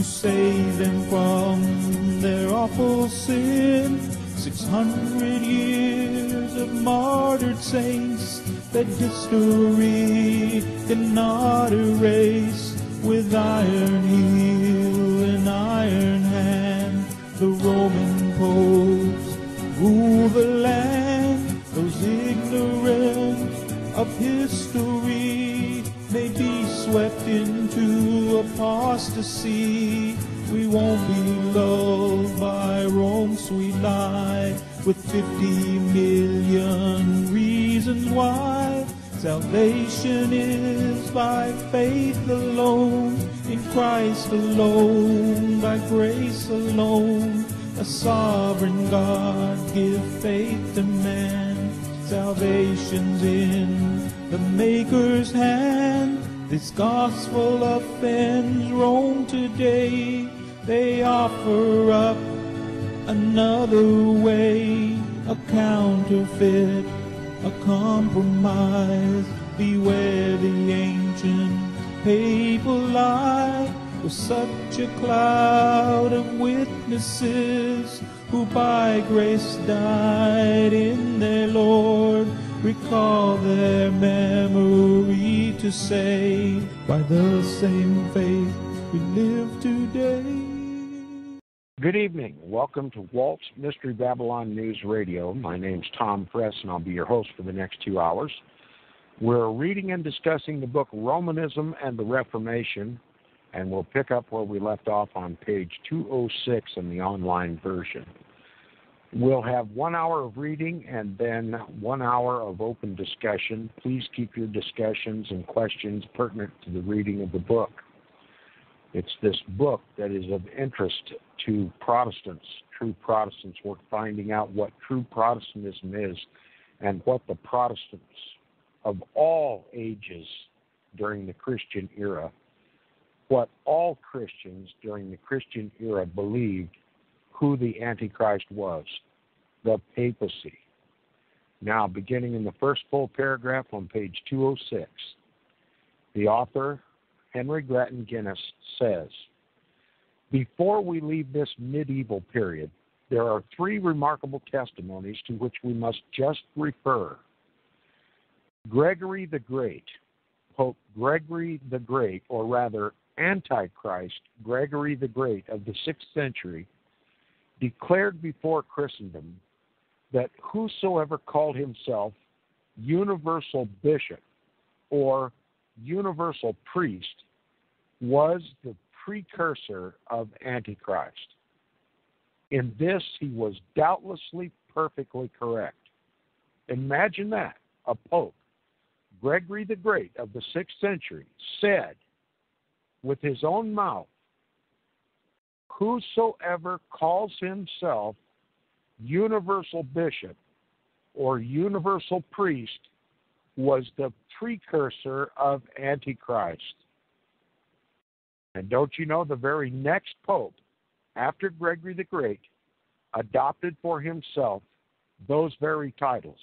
to save them from their awful sin. Six hundred years of martyred saints that history Christ alone, by grace alone. A sovereign God give faith to man. Salvation's in the Maker's hand. This gospel offends Rome today. They offer up another way, a counterfeit, a compromise. Beware the ancient papal lie with such a cloud of witnesses who by grace died in their Lord. Recall their memory to say, by the same faith we live today. Good evening. Welcome to Walt's Mystery Babylon News Radio. My name's Tom Friess, and I'll be your host for the next two hours. We're reading and discussing the book Romanism and the Reformation, and we'll pick up where we left off on page 206 in the online version. We'll have one hour of reading and then one hour of open discussion. Please keep your discussions and questions pertinent to the reading of the book. It's this book that is of interest to Protestants, true Protestants. We're finding out what true Protestantism is and what the Protestants of all ages during the Christian era, what all Christians during the Christian era believed who the Antichrist was the papacy. Now, beginning in the first full paragraph on page 206, the author, Henry Grattan Guinness, says Before we leave this medieval period, there are three remarkable testimonies to which we must just refer. Gregory the Great, Pope Gregory the Great, or rather Antichrist Gregory the Great of the sixth century, declared before Christendom that whosoever called himself universal bishop or universal priest was the precursor of Antichrist. In this, he was doubtlessly perfectly correct. Imagine that. A pope, Gregory the Great of the sixth century, said with his own mouth, Whosoever calls himself universal bishop or universal priest was the precursor of Antichrist. And don't you know the very next pope after Gregory the Great adopted for himself those very titles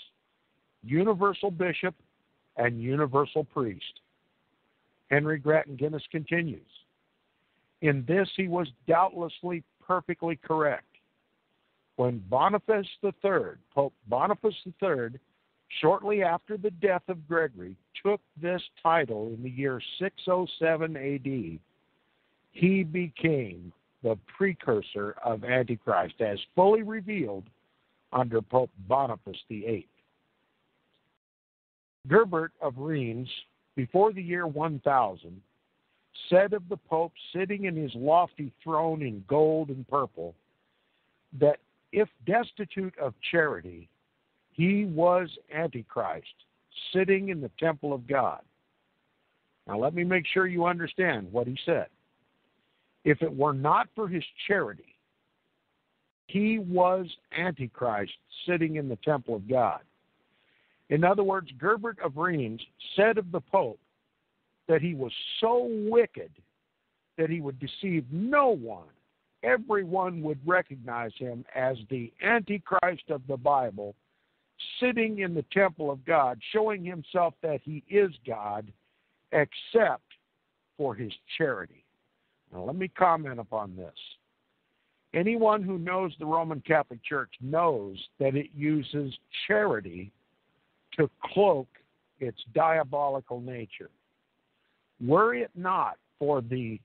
universal bishop and universal priest. Henry Grattan Guinness continues In this he was doubtlessly perfectly correct when Boniface III, Pope Boniface III, shortly after the death of Gregory, took this title in the year 607 AD, he became the precursor of Antichrist as fully revealed under Pope Boniface VIII. Gerbert of Reims, before the year 1000, said of the Pope sitting in his lofty throne in gold and purple that if destitute of charity, he was Antichrist, sitting in the temple of God. Now, let me make sure you understand what he said. If it were not for his charity, he was Antichrist, sitting in the temple of God. In other words, Gerbert of Reims said of the Pope that he was so wicked that he would deceive no one. Everyone would recognize him as the Antichrist of the Bible, sitting in the temple of God, showing himself that he is God, except for his charity. Now, let me comment upon this. Anyone who knows the Roman Catholic Church knows that it uses charity to cloak its diabolical nature. Were it not for the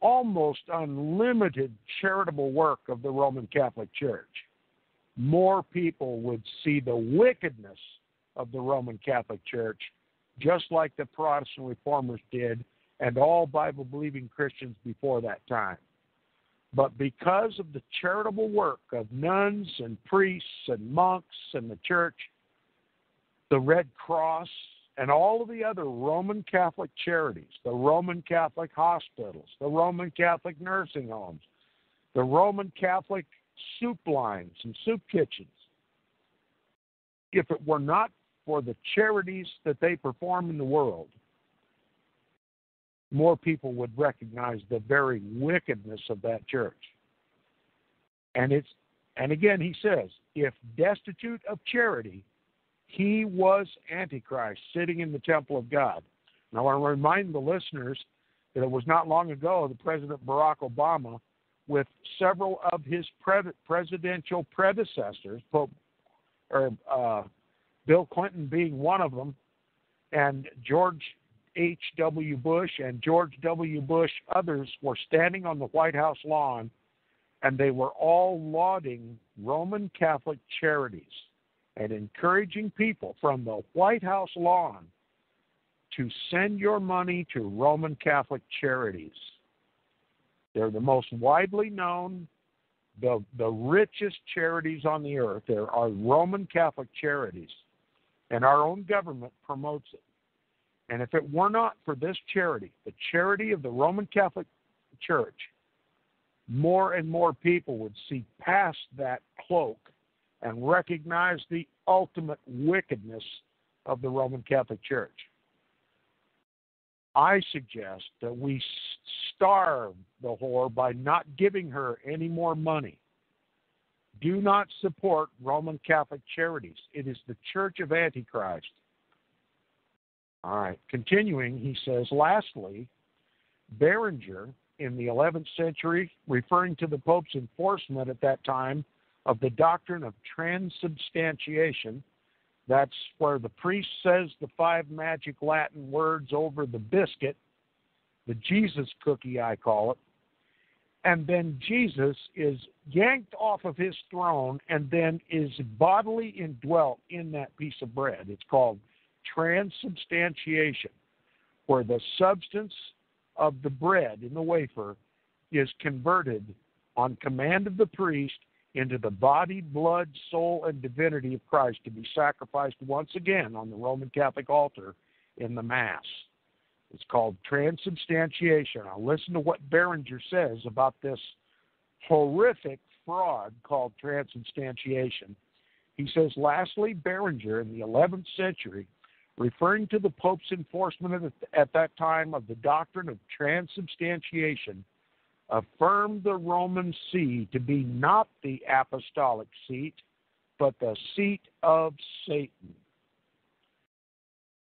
almost unlimited charitable work of the Roman Catholic Church, more people would see the wickedness of the Roman Catholic Church, just like the Protestant reformers did and all Bible believing Christians before that time. But because of the charitable work of nuns and priests and monks and the church, the Red Cross, and all of the other Roman Catholic charities, the Roman Catholic hospitals, the Roman Catholic nursing homes, the Roman Catholic soup lines and soup kitchens, if it were not for the charities that they perform in the world, more people would recognize the very wickedness of that church. And it's and again he says, if destitute of charity, he was Antichrist sitting in the temple of God. And I want to remind the listeners that it was not long ago that President Barack Obama, with several of his pre- presidential predecessors, Pope, or uh, Bill Clinton being one of them, and George H.W. Bush and George W. Bush, others were standing on the White House lawn and they were all lauding Roman Catholic charities and encouraging people from the White House lawn to send your money to Roman Catholic charities. They're the most widely known, the, the richest charities on the earth. There are Roman Catholic charities, and our own government promotes it. And if it were not for this charity, the charity of the Roman Catholic Church, more and more people would see past that cloak and recognize the ultimate wickedness of the Roman Catholic Church. I suggest that we starve the whore by not giving her any more money. Do not support Roman Catholic charities. It is the Church of Antichrist. All right. Continuing, he says, lastly, Berenger in the 11th century, referring to the Pope's enforcement at that time of the doctrine of transubstantiation, that's where the priest says the five magic Latin words over the biscuit, the Jesus cookie, I call it. And then Jesus is yanked off of his throne and then is bodily indwelt in that piece of bread. It's called transubstantiation, where the substance of the bread in the wafer is converted on command of the priest into the body, blood, soul, and divinity of Christ to be sacrificed once again on the Roman Catholic altar in the Mass. It's called transubstantiation. Now, listen to what Berenger says about this horrific fraud called transubstantiation. He says, lastly, Berenger in the 11th century referring to the Pope's enforcement at that time of the doctrine of transubstantiation, affirmed the Roman See to be not the apostolic seat, but the seat of Satan.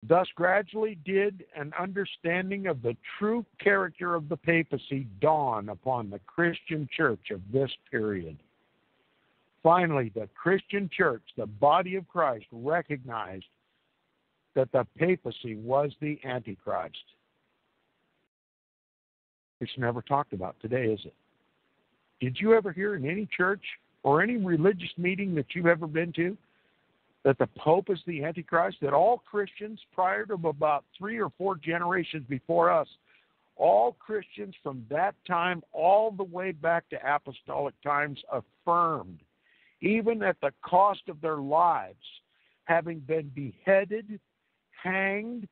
Thus, gradually did an understanding of the true character of the papacy dawn upon the Christian church of this period. Finally, the Christian church, the body of Christ, recognized that the papacy was the Antichrist. It's never talked about today, is it? Did you ever hear in any church or any religious meeting that you've ever been to that the Pope is the Antichrist? That all Christians prior to about three or four generations before us, all Christians from that time all the way back to apostolic times affirmed, even at the cost of their lives, having been beheaded hanged,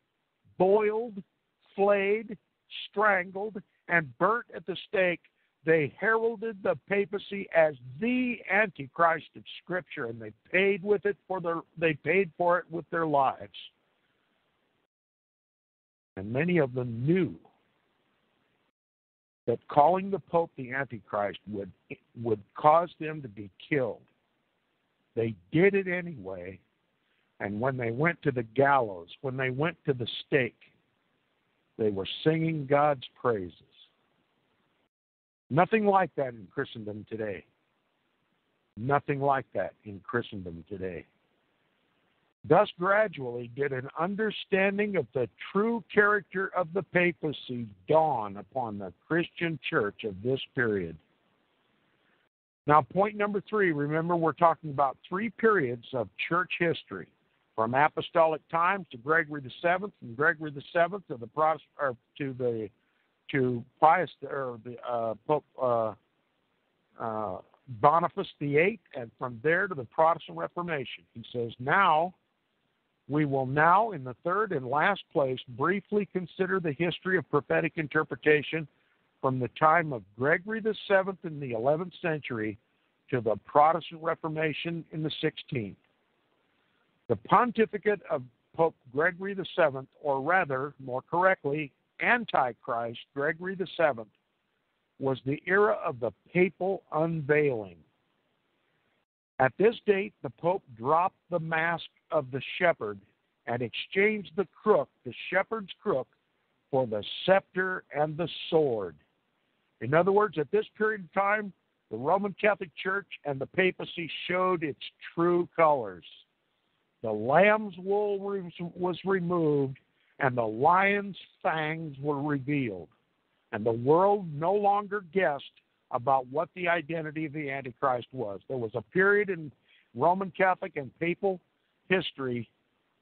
boiled, flayed, strangled, and burnt at the stake they heralded the papacy as the antichrist of scripture and they paid with it for their they paid for it with their lives. And many of them knew that calling the pope the antichrist would would cause them to be killed. They did it anyway and when they went to the gallows when they went to the stake they were singing god's praises Nothing like that in Christendom today. Nothing like that in Christendom today. Thus, gradually, did an understanding of the true character of the papacy dawn upon the Christian church of this period. Now, point number three remember, we're talking about three periods of church history from apostolic times to Gregory the Seventh, and Gregory the Seventh to the Protestant, or to the to Pius or the uh, Pope uh, uh, Boniface VIII, and from there to the Protestant Reformation. He says, now we will now, in the third and last place, briefly consider the history of prophetic interpretation from the time of Gregory the Seventh in the 11th century to the Protestant Reformation in the 16th. The pontificate of Pope Gregory the Seventh, or rather, more correctly, Antichrist, Gregory VII, was the era of the papal unveiling. At this date, the Pope dropped the mask of the shepherd and exchanged the crook, the shepherd's crook, for the scepter and the sword. In other words, at this period of time, the Roman Catholic Church and the papacy showed its true colors. The lamb's wool was removed and the lion's fangs were revealed. And the world no longer guessed about what the identity of the Antichrist was. There was a period in Roman Catholic and papal history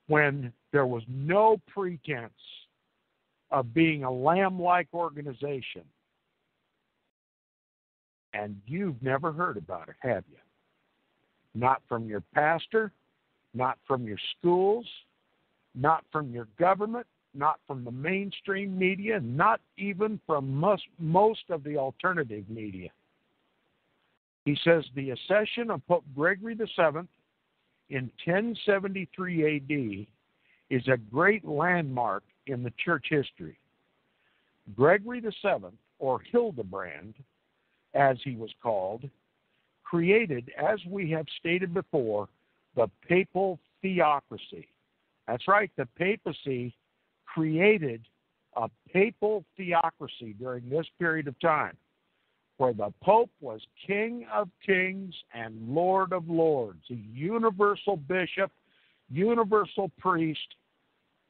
when there was no pretense of being a lamb like organization. And you've never heard about it, have you? Not from your pastor, not from your schools, not from your government, not from the mainstream media, not even from most, most of the alternative media. He says the accession of Pope Gregory VII in 1073 AD is a great landmark in the church history. Gregory VII, or Hildebrand, as he was called, created, as we have stated before, the papal theocracy. That's right, the papacy created a papal theocracy during this period of time where the Pope was King of Kings and Lord of Lords, a universal bishop, universal priest.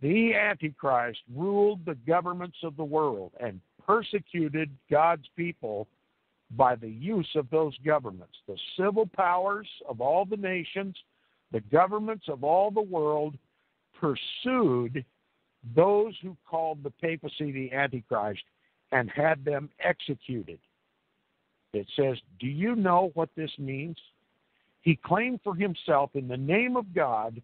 The Antichrist ruled the governments of the world and persecuted God's people by the use of those governments. The civil powers of all the nations, the governments of all the world pursued those who called the papacy the Antichrist and had them executed. It says, Do you know what this means? He claimed for himself, in the name of God,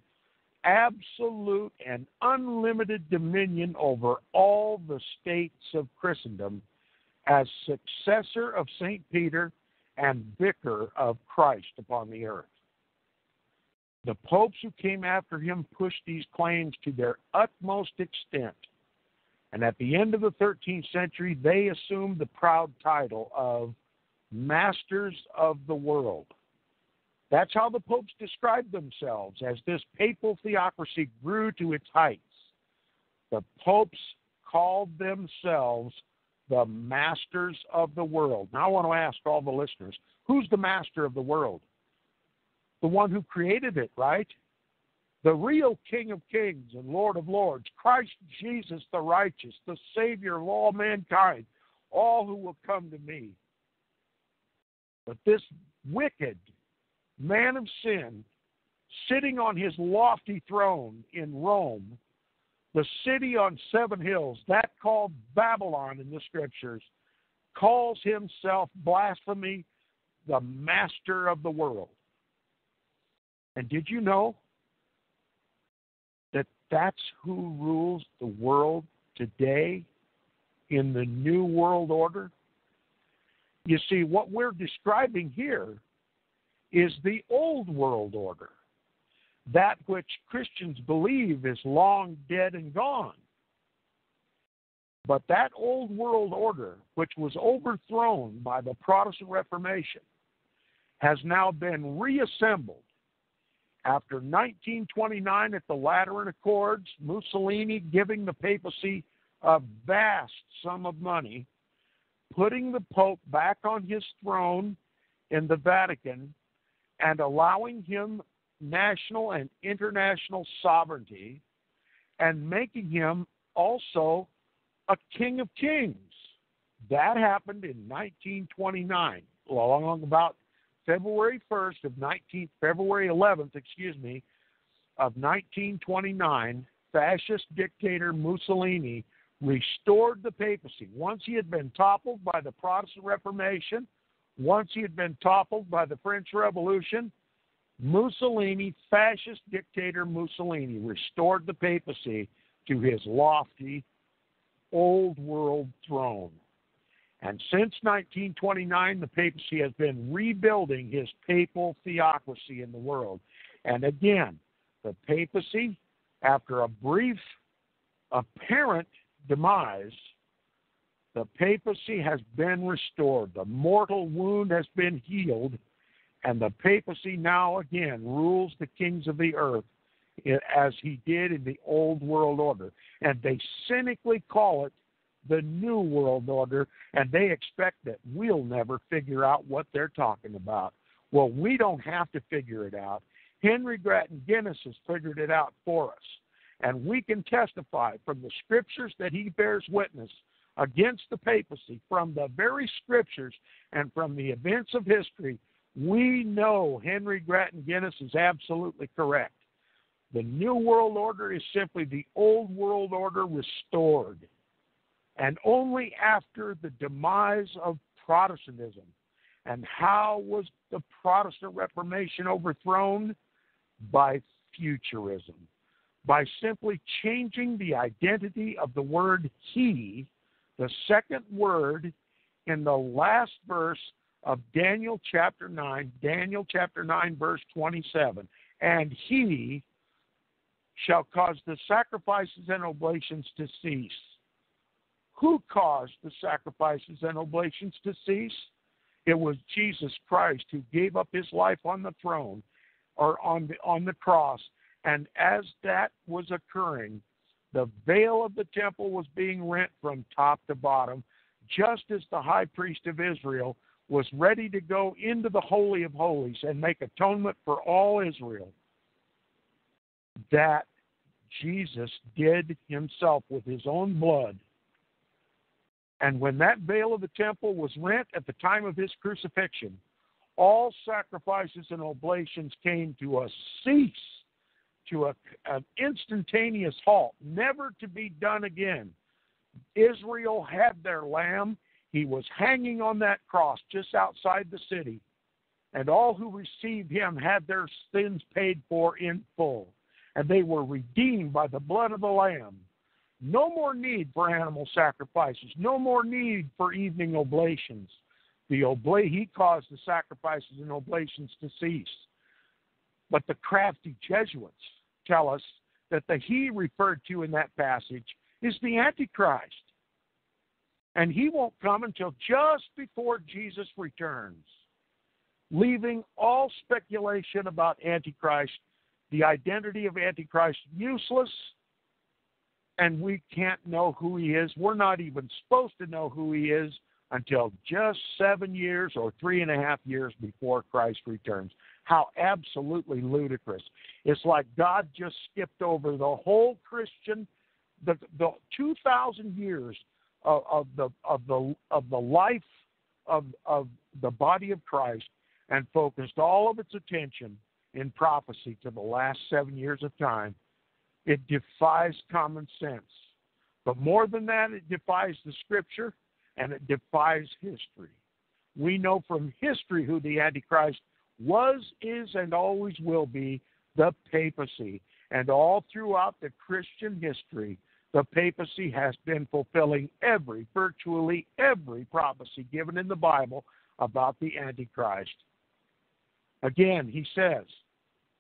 absolute and unlimited dominion over all the states of Christendom as successor of St. Peter and vicar of Christ upon the earth. The popes who came after him pushed these claims to their utmost extent. And at the end of the 13th century, they assumed the proud title of masters of the world. That's how the popes described themselves as this papal theocracy grew to its heights. The popes called themselves the masters of the world. Now I want to ask all the listeners who's the master of the world? The one who created it, right? The real King of Kings and Lord of Lords, Christ Jesus the righteous, the Savior of all mankind, all who will come to me. But this wicked man of sin, sitting on his lofty throne in Rome, the city on seven hills, that called Babylon in the scriptures, calls himself blasphemy, the master of the world. And did you know that that's who rules the world today in the New World Order? You see, what we're describing here is the old world order, that which Christians believe is long dead and gone. But that old world order, which was overthrown by the Protestant Reformation, has now been reassembled. After 1929 at the Lateran Accords, Mussolini giving the papacy a vast sum of money, putting the Pope back on his throne in the Vatican, and allowing him national and international sovereignty, and making him also a king of kings. That happened in 1929, along about February 1st of 19 February 11th, excuse me, of 1929. Fascist dictator Mussolini restored the papacy. Once he had been toppled by the Protestant Reformation, once he had been toppled by the French Revolution, Mussolini, fascist dictator Mussolini, restored the papacy to his lofty old world throne. And since 1929, the papacy has been rebuilding his papal theocracy in the world. And again, the papacy, after a brief apparent demise, the papacy has been restored. The mortal wound has been healed, and the papacy now again rules the kings of the earth eh, as he did in the old world order. And they cynically call it the new world order, and they expect that we'll never figure out what they're talking about. Well, we don't have to figure it out. Henry Grattan Guinness has figured it out for us. And we can testify from the scriptures that he bears witness against the papacy, from the very scriptures and from the events of history, we know Henry Grattan Guinness is absolutely correct. The New World Order is simply the Old World Order restored. And only after the demise of Protestantism. And how was the Protestant Reformation overthrown? By futurism by simply changing the identity of the word he, the second word in the last verse of Daniel chapter 9, Daniel chapter 9, verse 27. And he shall cause the sacrifices and oblations to cease. Who caused the sacrifices and oblations to cease? It was Jesus Christ who gave up his life on the throne or on the, on the cross and as that was occurring, the veil of the temple was being rent from top to bottom, just as the high priest of Israel was ready to go into the Holy of Holies and make atonement for all Israel. That Jesus did himself with his own blood. And when that veil of the temple was rent at the time of his crucifixion, all sacrifices and oblations came to a cease to a, an instantaneous halt, never to be done again. Israel had their lamb. He was hanging on that cross just outside the city, and all who received him had their sins paid for in full, and they were redeemed by the blood of the lamb. No more need for animal sacrifices, no more need for evening oblations. The obla- he caused the sacrifices and oblations to cease. But the crafty Jesuits tell us that the he referred to in that passage is the Antichrist. And he won't come until just before Jesus returns, leaving all speculation about Antichrist, the identity of Antichrist, useless. And we can't know who he is. We're not even supposed to know who he is until just seven years or three and a half years before Christ returns. How absolutely ludicrous. It's like God just skipped over the whole Christian, the, the 2,000 years of, of, the, of, the, of the life of, of the body of Christ and focused all of its attention in prophecy to the last seven years of time. It defies common sense. But more than that, it defies the scripture and it defies history. We know from history who the Antichrist was, is, and always will be the papacy. And all throughout the Christian history, the papacy has been fulfilling every, virtually every prophecy given in the Bible about the Antichrist. Again, he says,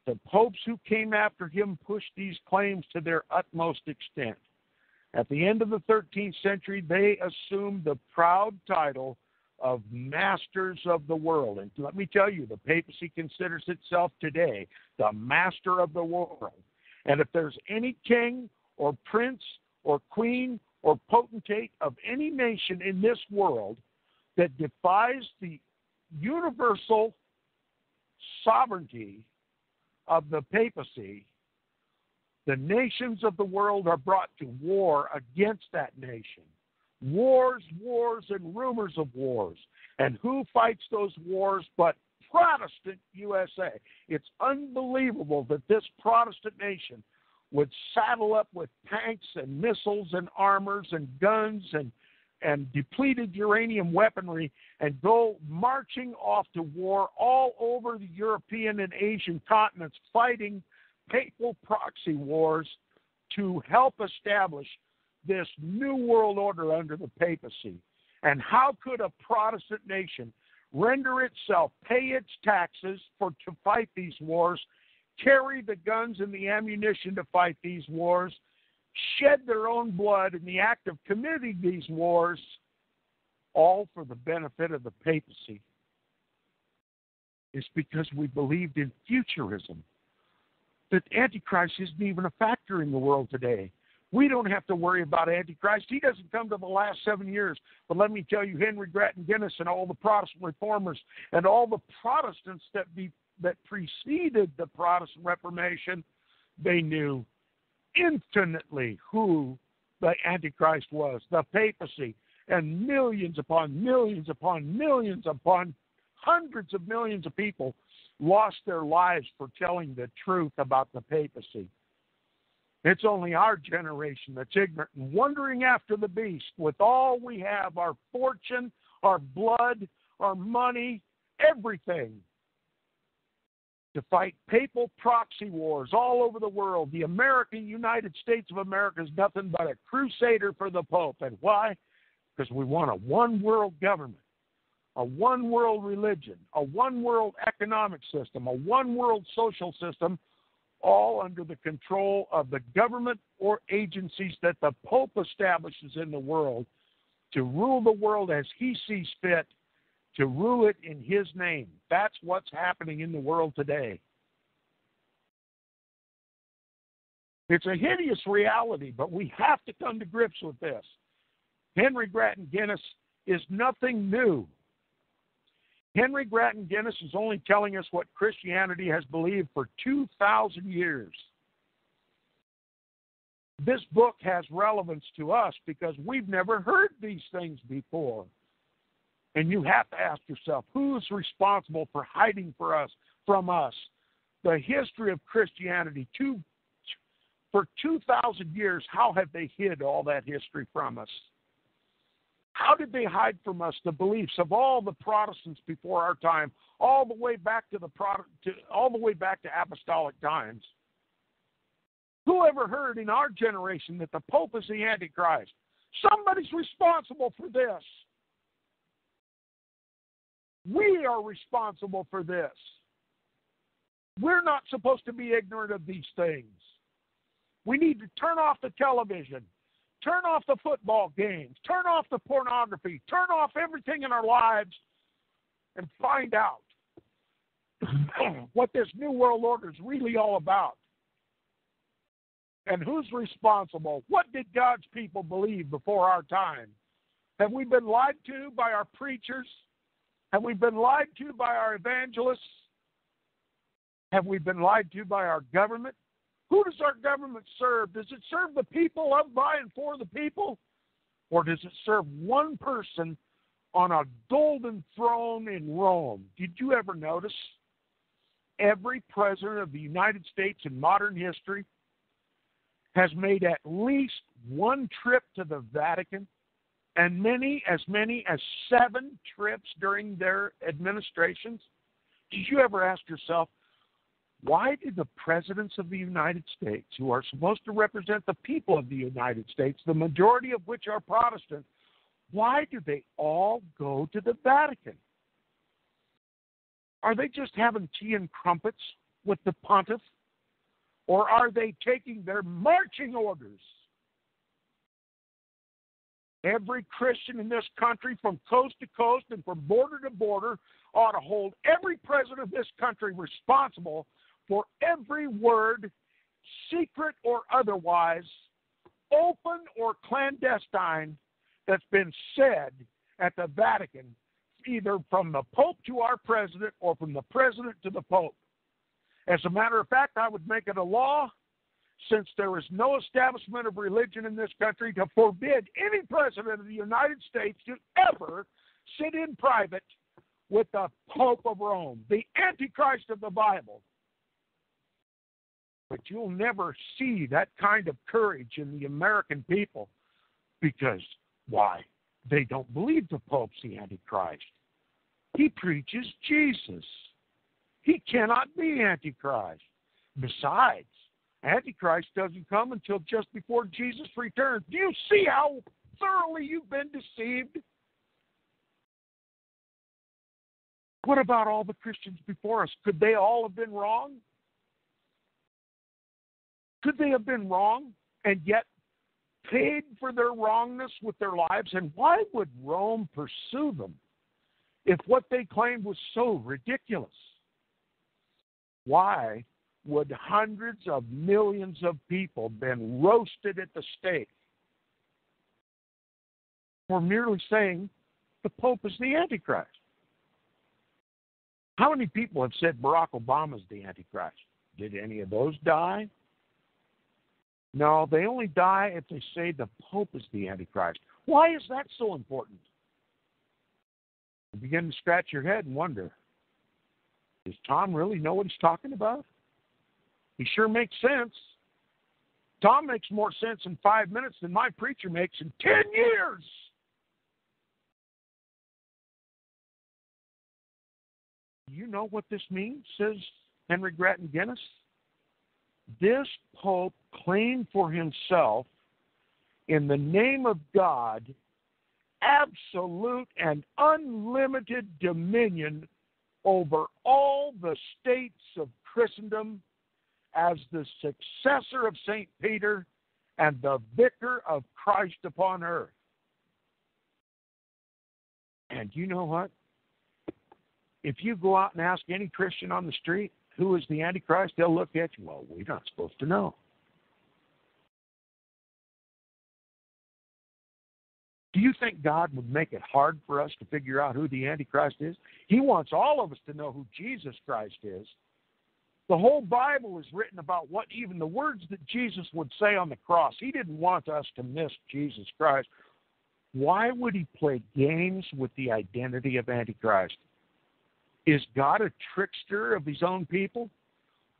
the popes who came after him pushed these claims to their utmost extent. At the end of the 13th century, they assumed the proud title of masters of the world. And let me tell you, the papacy considers itself today the master of the world. And if there's any king or prince or queen or potentate of any nation in this world that defies the universal sovereignty of the papacy, the nations of the world are brought to war against that nation. Wars, wars, and rumors of wars. And who fights those wars but Protestant USA? It's unbelievable that this Protestant nation would saddle up with tanks and missiles and armors and guns and and depleted uranium weaponry and go marching off to war all over the European and Asian continents, fighting papal proxy wars to help establish this new world order under the papacy. And how could a Protestant nation render itself, pay its taxes for to fight these wars, carry the guns and the ammunition to fight these wars, shed their own blood in the act of committing these wars, all for the benefit of the papacy, is because we believed in futurism. That Antichrist isn't even a factor in the world today. We don't have to worry about Antichrist. He doesn't come to the last seven years. But let me tell you, Henry Grattan Guinness and all the Protestant reformers and all the Protestants that be, that preceded the Protestant Reformation, they knew infinitely who the Antichrist was, the papacy, and millions upon millions upon millions upon hundreds of millions of people lost their lives for telling the truth about the papacy. It's only our generation that's ignorant and wandering after the beast with all we have our fortune, our blood, our money, everything to fight papal proxy wars all over the world. The American United States of America is nothing but a crusader for the Pope. And why? Because we want a one world government, a one world religion, a one world economic system, a one world social system, all under the control of the government or agencies that the Pope establishes in the world to rule the world as he sees fit to rule it in His name. That's what's happening in the world today. It's a hideous reality, but we have to come to grips with this. Henry Grattan Guinness is nothing new. Henry Grattan Guinness is only telling us what Christianity has believed for 2,000 years. This book has relevance to us because we've never heard these things before. And you have to ask yourself who's responsible for hiding for us from us the history of Christianity two, for 2,000 years. How have they hid all that history from us? How did they hide from us the beliefs of all the Protestants before our time, all the way back to the to, all the way back to apostolic times? Who ever heard in our generation that the Pope is the Antichrist? Somebody's responsible for this. We are responsible for this. We're not supposed to be ignorant of these things. We need to turn off the television, turn off the football games, turn off the pornography, turn off everything in our lives, and find out what this New World Order is really all about. And who's responsible? What did God's people believe before our time? Have we been lied to by our preachers? Have we been lied to by our evangelists? Have we been lied to by our government? Who does our government serve? Does it serve the people of, by, and for the people? Or does it serve one person on a golden throne in Rome? Did you ever notice? Every president of the United States in modern history has made at least one trip to the Vatican and many, as many as seven trips during their administrations. Did you ever ask yourself, why did the presidents of the United States, who are supposed to represent the people of the United States, the majority of which are Protestant, why do they all go to the Vatican? Are they just having tea and crumpets with the pontiff? Or are they taking their marching orders? Every Christian in this country, from coast to coast and from border to border, ought to hold every president of this country responsible for every word, secret or otherwise, open or clandestine, that's been said at the Vatican, either from the Pope to our president or from the president to the Pope. As a matter of fact, I would make it a law, since there is no establishment of religion in this country, to forbid any president of the United States to ever sit in private with the Pope of Rome, the Antichrist of the Bible. But you'll never see that kind of courage in the American people because why? They don't believe the Pope's the Antichrist. He preaches Jesus. He cannot be Antichrist. Besides, Antichrist doesn't come until just before Jesus returns. Do you see how thoroughly you've been deceived? What about all the Christians before us? Could they all have been wrong? Could they have been wrong and yet paid for their wrongness with their lives? And why would Rome pursue them if what they claimed was so ridiculous? Why would hundreds of millions of people been roasted at the stake for merely saying the Pope is the Antichrist? How many people have said Barack Obama is the Antichrist? Did any of those die? No, they only die if they say the Pope is the Antichrist. Why is that so important? You begin to scratch your head and wonder does Tom really know what he's talking about? He sure makes sense. Tom makes more sense in five minutes than my preacher makes in 10 years. You know what this means, says Henry Grattan Guinness? This Pope claimed for himself, in the name of God, absolute and unlimited dominion over all the states of Christendom as the successor of St. Peter and the vicar of Christ upon earth. And you know what? If you go out and ask any Christian on the street who is the Antichrist, they'll look at you, well, we're not supposed to know. Do you think God would make it hard for us to figure out who the Antichrist is? He wants all of us to know who Jesus Christ is. The whole Bible is written about what even the words that Jesus would say on the cross. He didn't want us to miss Jesus Christ. Why would he play games with the identity of Antichrist? Is God a trickster of his own people?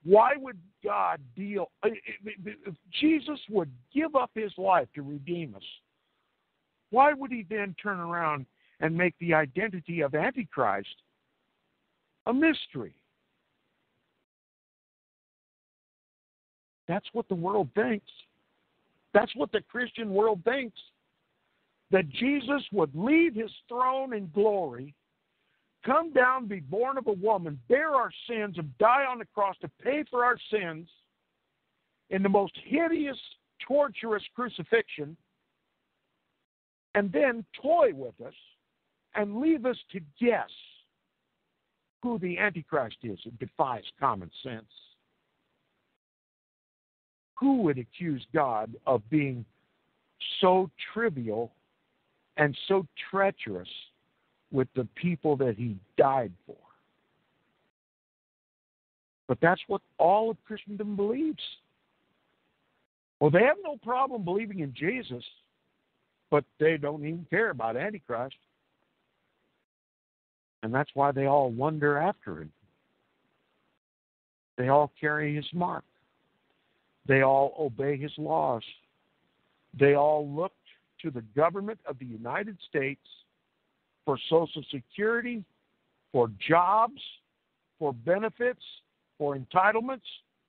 Why would God deal? If Jesus would give up his life to redeem us, why would he then turn around and make the identity of Antichrist a mystery? That's what the world thinks. That's what the Christian world thinks. That Jesus would leave his throne in glory, come down, be born of a woman, bear our sins, and die on the cross to pay for our sins in the most hideous, torturous crucifixion and then toy with us and leave us to guess who the Antichrist is. It defies common sense. Who would accuse God of being so trivial and so treacherous with the people that he died for? But that's what all of Christendom believes. Well, they have no problem believing in Jesus but they don't even care about Antichrist. And that's why they all wonder after him. They all carry his mark. They all obey his laws. They all look to the government of the United States for Social Security, for jobs, for benefits, for entitlements,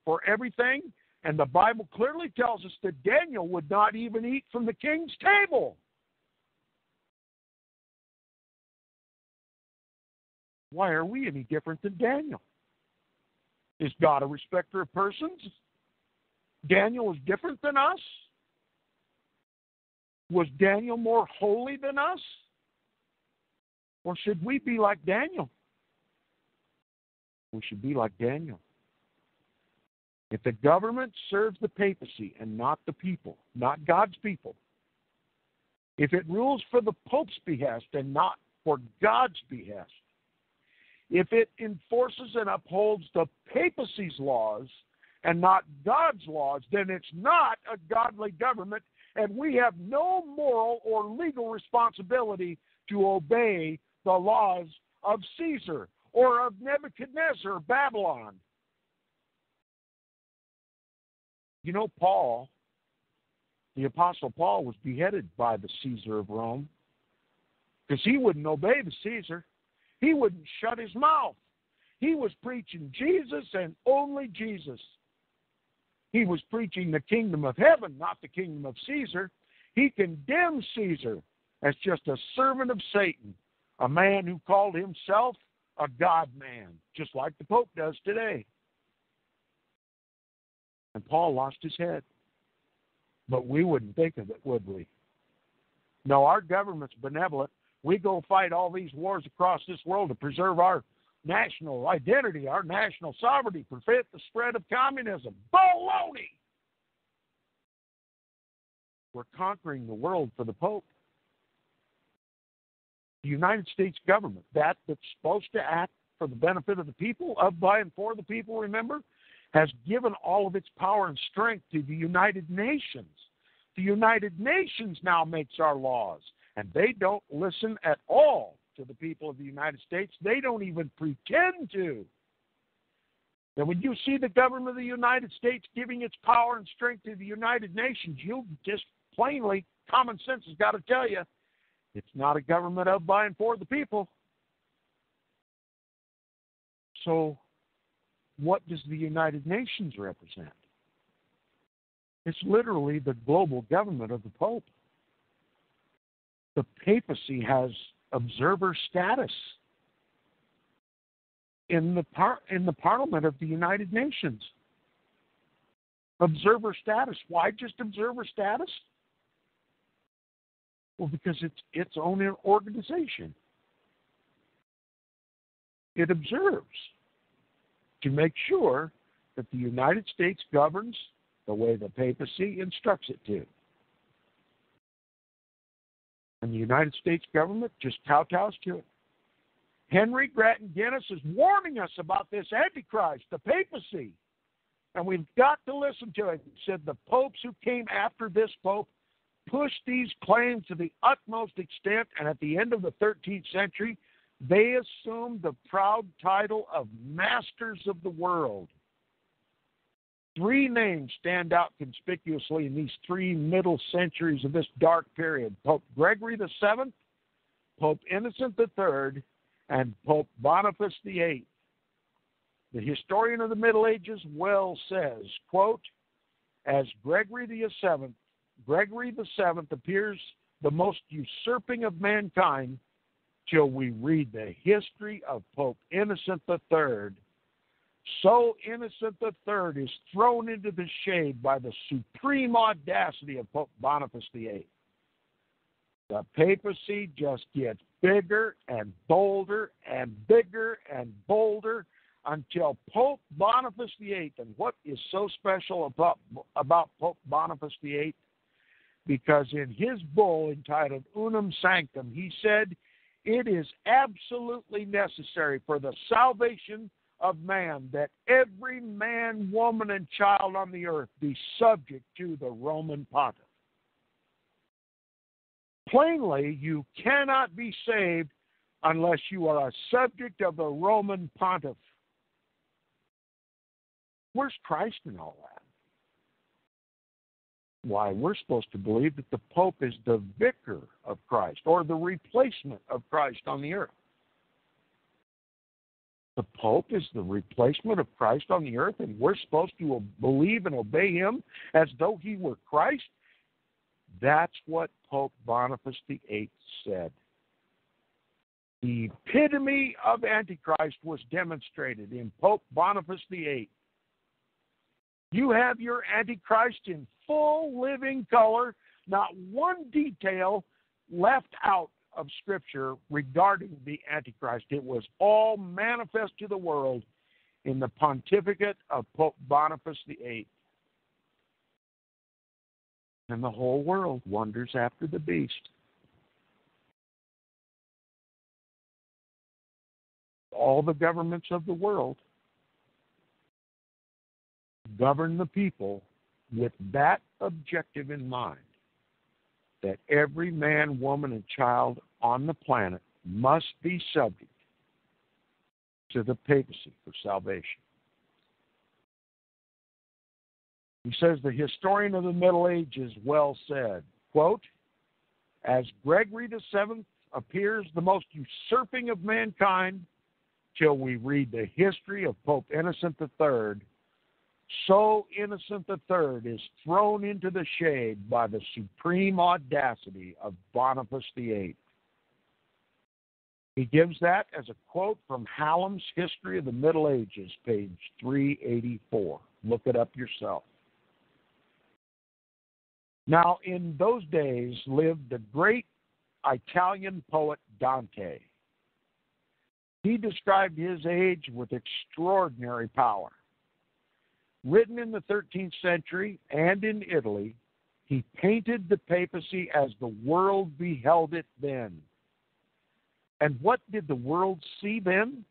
for everything. And the Bible clearly tells us that Daniel would not even eat from the king's table. Why are we any different than Daniel? Is God a respecter of persons? Daniel was different than us? Was Daniel more holy than us? Or should we be like Daniel? We should be like Daniel. If the government serves the papacy and not the people, not God's people, if it rules for the Pope's behest and not for God's behest, if it enforces and upholds the papacy's laws and not God's laws, then it's not a godly government, and we have no moral or legal responsibility to obey the laws of Caesar or of Nebuchadnezzar, Babylon. You know, Paul, the Apostle Paul, was beheaded by the Caesar of Rome because he wouldn't obey the Caesar. He wouldn't shut his mouth. He was preaching Jesus and only Jesus. He was preaching the kingdom of heaven, not the kingdom of Caesar. He condemned Caesar as just a servant of Satan, a man who called himself a God man, just like the Pope does today. And Paul lost his head. But we wouldn't think of it, would we? No, our government's benevolent. We go fight all these wars across this world to preserve our national identity, our national sovereignty, prevent the spread of communism. Baloney! We're conquering the world for the Pope. The United States government, that that's supposed to act for the benefit of the people, of, by, and for the people, remember, has given all of its power and strength to the United Nations. The United Nations now makes our laws, and they don't listen at all to the people of the United States. They don't even pretend to. And when you see the government of the United States giving its power and strength to the United Nations, you just plainly, common sense has got to tell you, it's not a government of, by, and for the people. So, what does the United Nations represent? It's literally the global government of the Pope. The papacy has observer status in the par- in the Parliament of the United Nations. Observer status. Why just observer status? Well, because it's its own organization. It observes to make sure that the United States governs the way the papacy instructs it to. And the United States government just kowtows to it. Henry Grattan Guinness is warning us about this Antichrist, the papacy. And we've got to listen to it. He said the popes who came after this pope pushed these claims to the utmost extent, and at the end of the 13th century, they assumed the proud title of masters of the world. Three names stand out conspicuously in these three middle centuries of this dark period Pope Gregory VII, Pope Innocent III, and Pope Boniface VIII. The historian of the Middle Ages well says, quote, as Gregory VII, Gregory VII appears the most usurping of mankind till we read the history of Pope Innocent III. So Innocent III is thrown into the shade by the supreme audacity of Pope Boniface VIII. The papacy just gets bigger and bolder and bigger and bolder until Pope Boniface VIII. And what is so special about, about Pope Boniface VIII? Because in his bull entitled Unam Sanctam, he said, It is absolutely necessary for the salvation of man that every man, woman, and child on the earth be subject to the Roman pontiff. Plainly, you cannot be saved unless you are a subject of the Roman pontiff. Where's Christ in all that? Why, we're supposed to believe that the Pope is the vicar of Christ or the replacement of Christ on the earth. The Pope is the replacement of Christ on the earth, and we're supposed to believe and obey him as though he were Christ? That's what Pope Boniface VIII said. The epitome of Antichrist was demonstrated in Pope Boniface VIII. You have your Antichrist in full living color, not one detail left out of Scripture regarding the Antichrist. It was all manifest to the world in the pontificate of Pope Boniface VIII. And the whole world wonders after the beast. All the governments of the world govern the people with that objective in mind that every man, woman, and child on the planet must be subject to the papacy for salvation. He says the historian of the Middle Ages well said, quote, as Gregory the Seventh appears the most usurping of mankind till we read the history of Pope Innocent III, so Innocent III is thrown into the shade by the supreme audacity of Boniface VIII. He gives that as a quote from Hallam's History of the Middle Ages, page 384. Look it up yourself. Now, in those days lived the great Italian poet Dante. He described his age with extraordinary power. Written in the 13th century and in Italy, he painted the papacy as the world beheld it then. And what did the world see then?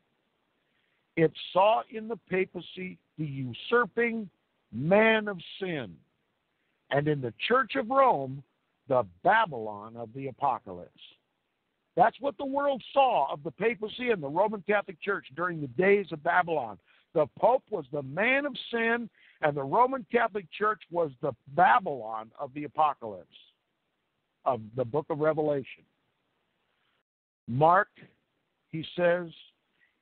It saw in the papacy the usurping man of sin and in the Church of Rome, the Babylon of the Apocalypse. That's what the world saw of the papacy and the Roman Catholic Church during the days of Babylon. The Pope was the man of sin, and the Roman Catholic Church was the Babylon of the Apocalypse, of the book of Revelation. Mark, he says,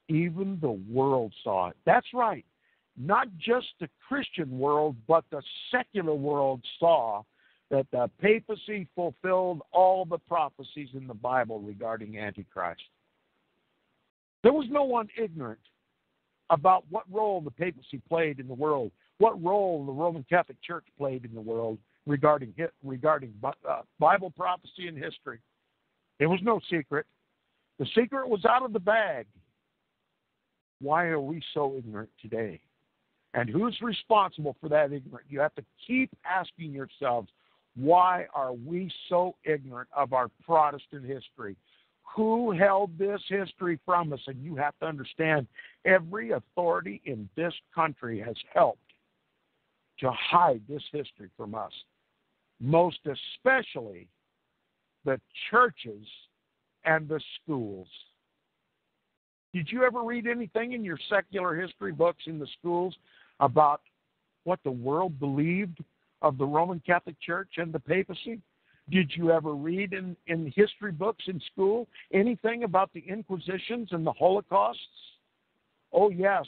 even the world saw it. That's right not just the Christian world, but the secular world saw that the papacy fulfilled all the prophecies in the Bible regarding Antichrist. There was no one ignorant about what role the papacy played in the world, what role the Roman Catholic Church played in the world regarding regarding uh, Bible prophecy and history. It was no secret. The secret was out of the bag. Why are we so ignorant today? And who's responsible for that ignorance? You have to keep asking yourselves, why are we so ignorant of our Protestant history? Who held this history from us? And you have to understand every authority in this country has helped to hide this history from us, most especially the churches and the schools. Did you ever read anything in your secular history books in the schools about what the world believed of the Roman Catholic Church and the papacy? Did you ever read in, in history books in school anything about the Inquisitions and the Holocausts? Oh, yes,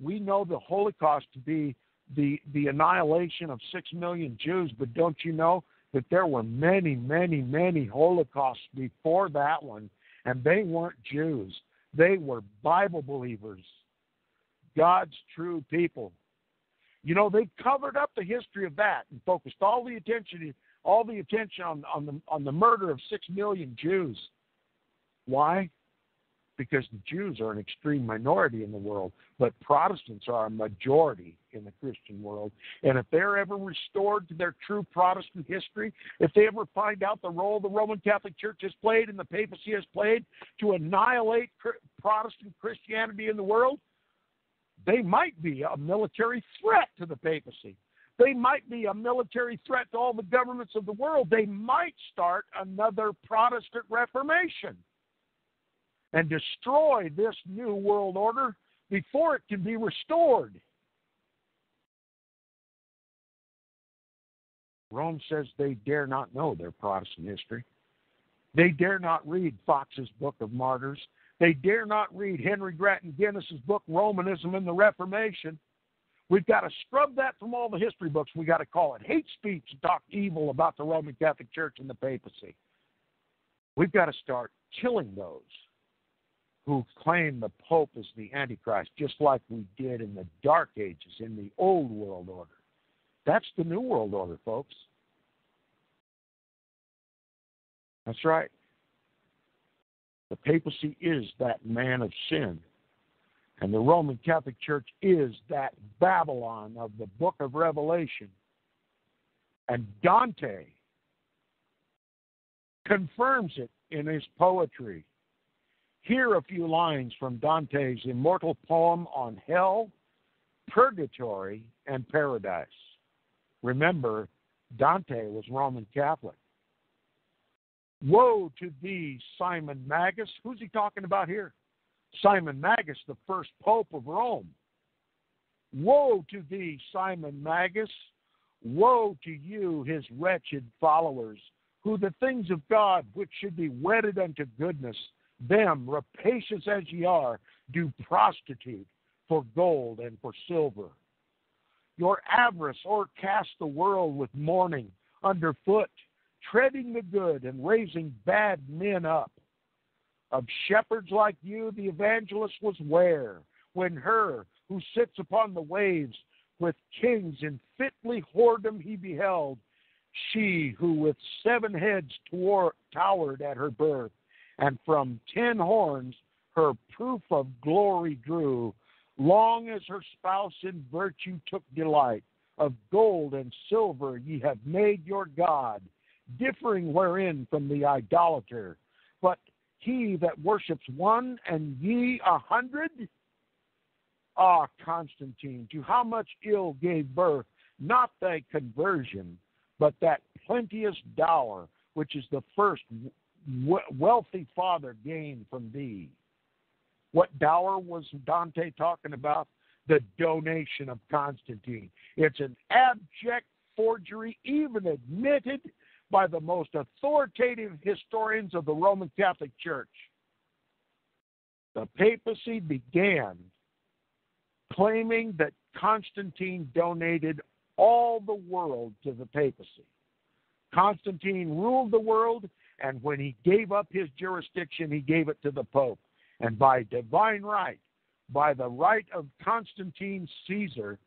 we know the Holocaust to be the, the annihilation of six million Jews, but don't you know that there were many, many, many Holocausts before that one, and they weren't Jews. They were Bible believers, God's true people. You know, they covered up the history of that and focused all the attention all the attention on, on the on the murder of six million Jews. Why? Because the Jews are an extreme minority in the world, but Protestants are a majority in the Christian world. And if they're ever restored to their true Protestant history, if they ever find out the role the Roman Catholic Church has played and the papacy has played to annihilate Protestant Christianity in the world, they might be a military threat to the papacy. They might be a military threat to all the governments of the world. They might start another Protestant Reformation and destroy this new world order before it can be restored. Rome says they dare not know their Protestant history. They dare not read Fox's Book of Martyrs. They dare not read Henry Grattan Guinness's book, Romanism and the Reformation. We've got to scrub that from all the history books. We've got to call it hate speech talk evil about the Roman Catholic Church and the papacy. We've got to start killing those who claim the Pope is the Antichrist, just like we did in the Dark Ages, in the Old World Order. That's the New World Order, folks. That's right. The papacy is that man of sin. And the Roman Catholic Church is that Babylon of the book of Revelation. And Dante confirms it in his poetry. Here a few lines from Dante's immortal poem on hell, purgatory, and paradise. Remember, Dante was Roman Catholic. Woe to thee, Simon Magus. Who's he talking about here? Simon Magus, the first pope of Rome. Woe to thee, Simon Magus. Woe to you, his wretched followers, who the things of God which should be wedded unto goodness, them, rapacious as ye are, do prostitute for gold and for silver. Your avarice o'ercast the world with mourning underfoot treading the good and raising bad men up. Of shepherds like you, the evangelist was ware, when her who sits upon the waves with kings in fitly whoredom he beheld, she who with seven heads towered at her birth, and from ten horns her proof of glory drew, long as her spouse in virtue took delight. Of gold and silver ye have made your God, differing wherein from the idolater. But he that worships one and ye a hundred? Ah, Constantine, to how much ill gave birth not thy conversion, but that plenteous dower which is the first wealthy father gained from thee. What dower was Dante talking about? The donation of Constantine. It's an abject forgery, even admitted by the most authoritative historians of the Roman Catholic Church. The papacy began claiming that Constantine donated all the world to the papacy. Constantine ruled the world, and when he gave up his jurisdiction, he gave it to the Pope. And by divine right, by the right of Constantine Caesar,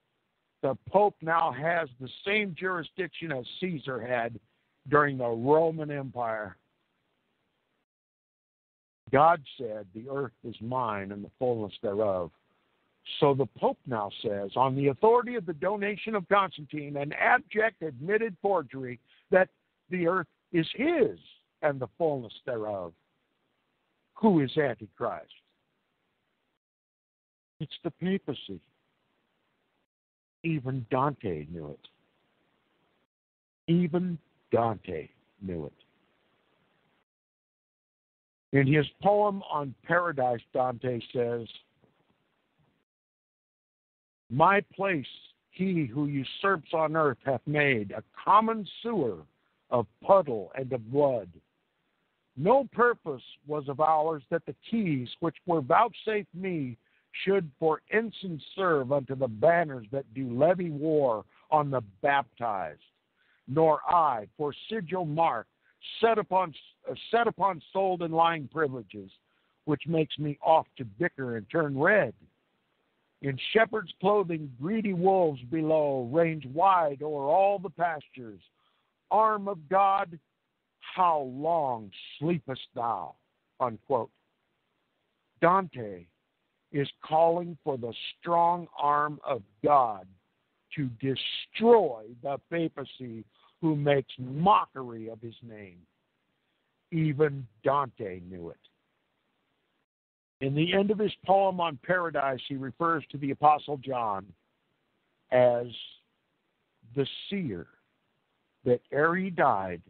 the Pope now has the same jurisdiction as Caesar had during the Roman Empire. God said, The earth is mine and the fullness thereof. So the Pope now says, on the authority of the donation of Constantine, an abject admitted forgery, that the earth is his and the fullness thereof. Who is Antichrist? It's the papacy. Even Dante knew it. Even Dante knew it. In his poem on paradise, Dante says, My place he who usurps on earth hath made a common sewer of puddle and of blood. No purpose was of ours that the keys which were vouchsafed me should for ensign serve unto the banners that do levy war on the baptized nor I, for sigil mark, set upon uh, set upon sold and lying privileges, which makes me oft to bicker and turn red. In shepherd's clothing, greedy wolves below range wide o'er all the pastures. Arm of God, how long sleepest thou? Unquote. Dante is calling for the strong arm of God to destroy the papacy who makes mockery of his name. Even Dante knew it. In the end of his poem on paradise, he refers to the Apostle John as the seer that ere he died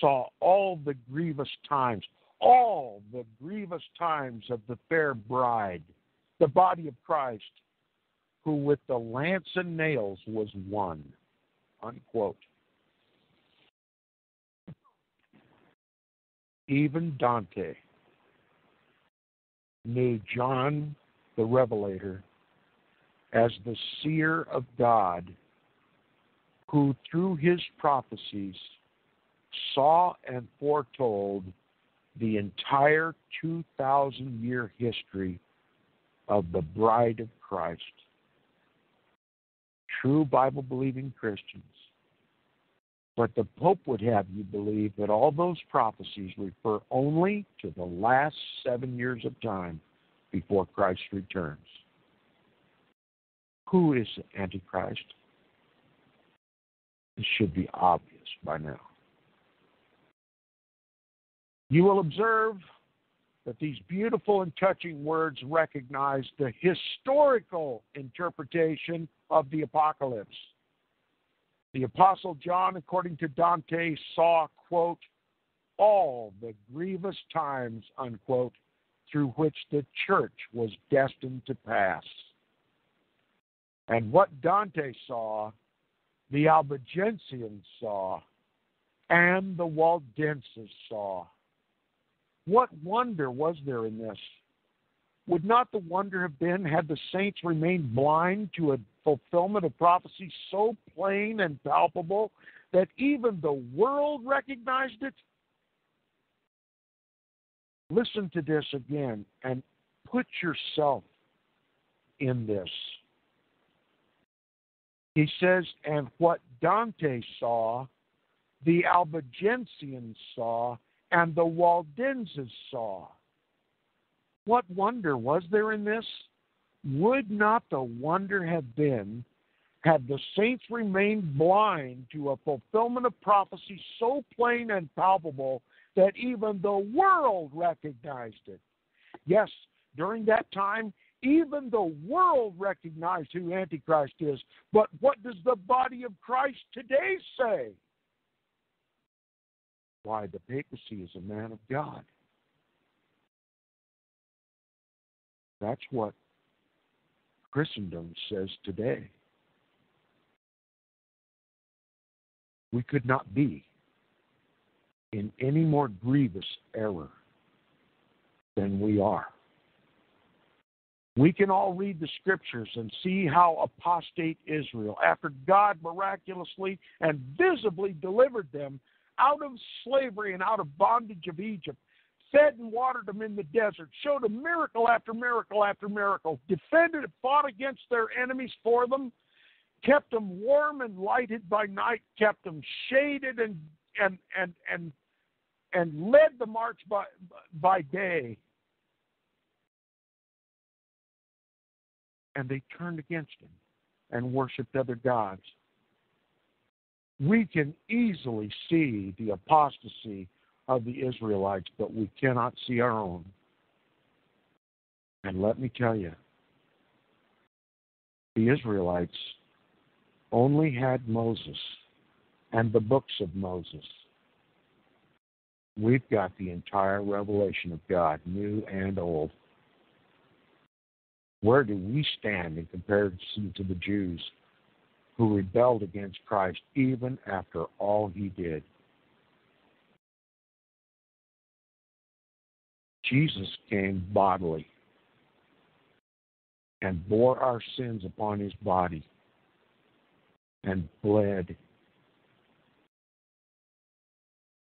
saw all the grievous times, all the grievous times of the fair bride, the body of Christ, who with the lance and nails was one. Unquote. Even Dante knew John the Revelator as the seer of God who, through his prophecies, saw and foretold the entire 2,000 year history of the bride of Christ. True Bible believing Christians. But the Pope would have you believe that all those prophecies refer only to the last seven years of time before Christ returns. Who is Antichrist? It should be obvious by now. You will observe that these beautiful and touching words recognize the historical interpretation of the apocalypse. The Apostle John, according to Dante, saw, quote, all the grievous times, unquote, through which the church was destined to pass. And what Dante saw, the Albigensians saw, and the Waldenses saw. What wonder was there in this? Would not the wonder have been had the saints remained blind to a fulfillment of prophecy so plain and palpable that even the world recognized it? Listen to this again and put yourself in this. He says, and what Dante saw, the Albigensians saw, and the Waldenses saw. What wonder was there in this? Would not the wonder have been had the saints remained blind to a fulfillment of prophecy so plain and palpable that even the world recognized it? Yes, during that time, even the world recognized who Antichrist is. But what does the body of Christ today say? Why, the papacy is a man of God. That's what Christendom says today. We could not be in any more grievous error than we are. We can all read the scriptures and see how apostate Israel, after God miraculously and visibly delivered them out of slavery and out of bondage of Egypt, fed and watered them in the desert, showed them miracle after miracle after miracle, defended and fought against their enemies for them, kept them warm and lighted by night, kept them shaded and and and and and led the march by by day and they turned against him and worshiped other gods. We can easily see the apostasy of the Israelites, but we cannot see our own. And let me tell you, the Israelites only had Moses and the books of Moses. We've got the entire revelation of God, new and old. Where do we stand in comparison to the Jews who rebelled against Christ even after all he did? Jesus came bodily and bore our sins upon his body and bled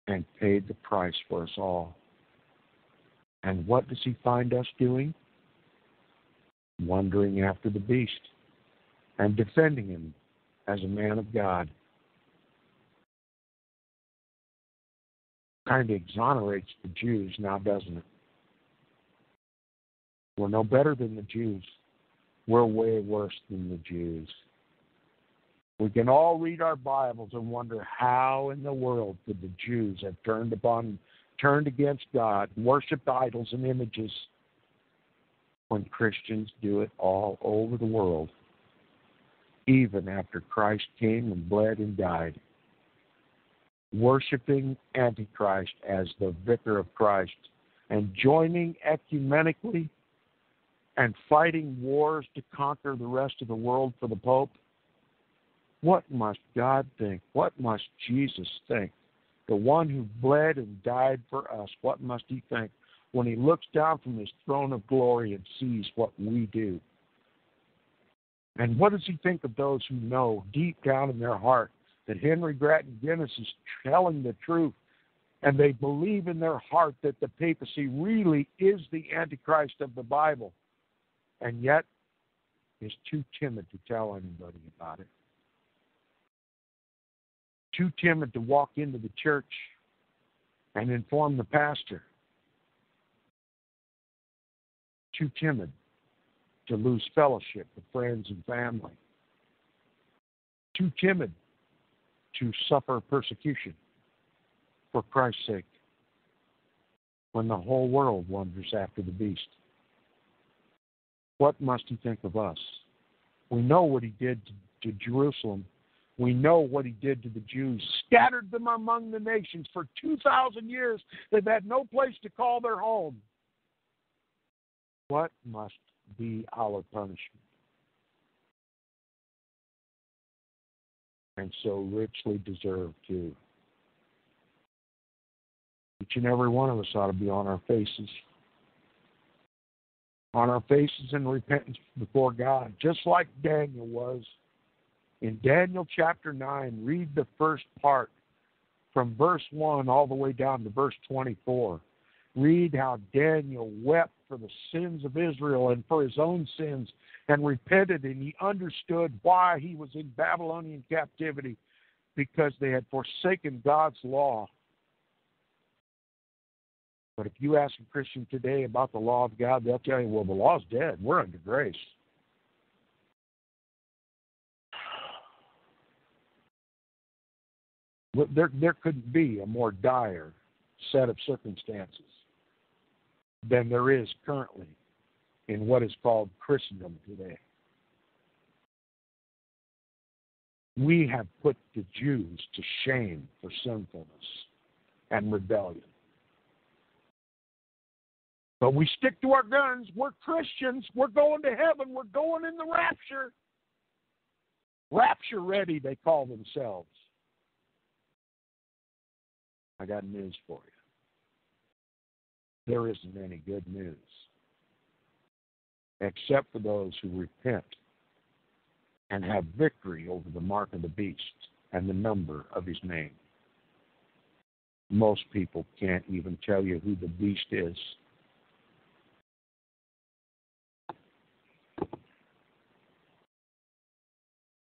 and paid the price for us all. And what does he find us doing? wandering after the beast and defending him as a man of God. Kind of exonerates the Jews now, doesn't it? We're no better than the Jews. We're way worse than the Jews. We can all read our Bibles and wonder how in the world could the Jews have turned upon turned against God, worshipped idols and images when Christians do it all over the world, even after Christ came and bled and died. Worshipping Antichrist as the vicar of Christ and joining ecumenically and fighting wars to conquer the rest of the world for the Pope. What must God think? What must Jesus think? The one who bled and died for us, what must he think? when he looks down from his throne of glory and sees what we do. And what does he think of those who know deep down in their heart that Henry Grattan Guinness is telling the truth and they believe in their heart that the papacy really is the Antichrist of the Bible and yet is too timid to tell anybody about it? Too timid to walk into the church and inform the pastor. Too timid to lose fellowship with friends and family. Too timid to suffer persecution for Christ's sake when the whole world wanders after the beast. What must he think of us? We know what he did to, to Jerusalem. We know what he did to the Jews, scattered them among the nations for 2,000 years. They've had no place to call their home. What must be our punishment? And so richly deserved, too. Each and every one of us ought to be on our faces. On our faces in repentance before God, just like Daniel was. In Daniel chapter 9, read the first part from verse 1 all the way down to verse 24 read how Daniel wept for the sins of Israel and for his own sins and repented, and he understood why he was in Babylonian captivity because they had forsaken God's law. But if you ask a Christian today about the law of God, they'll tell you, well, the law's dead. We're under grace. There, there couldn't be a more dire set of circumstances than there is currently in what is called Christendom today. We have put the Jews to shame for sinfulness and rebellion. But we stick to our guns. We're Christians. We're going to heaven. We're going in the rapture. Rapture ready, they call themselves. I got news for you there isn't any good news except for those who repent and have victory over the mark of the beast and the number of his name. Most people can't even tell you who the beast is.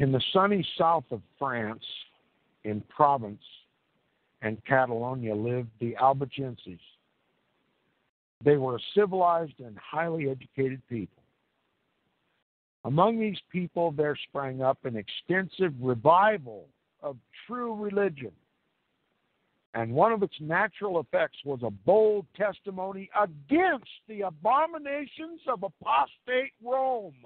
In the sunny south of France, in Provence and Catalonia, lived the Albigenses they were a civilized and highly educated people. Among these people, there sprang up an extensive revival of true religion. And one of its natural effects was a bold testimony against the abominations of apostate Rome.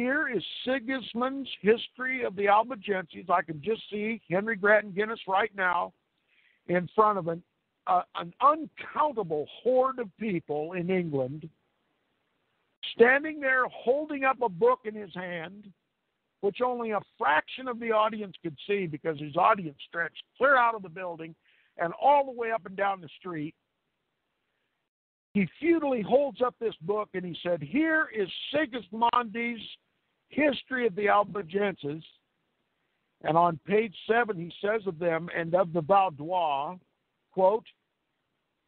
Here is Sigismund's history of the Albigenses. I can just see Henry Grattan Guinness right now in front of an uh, an uncountable horde of people in England standing there holding up a book in his hand, which only a fraction of the audience could see because his audience stretched clear out of the building and all the way up and down the street. He futilely holds up this book and he said, Here is Sigismondi's history of the Albigenses. And on page seven, he says of them and of the Vaudois, quote,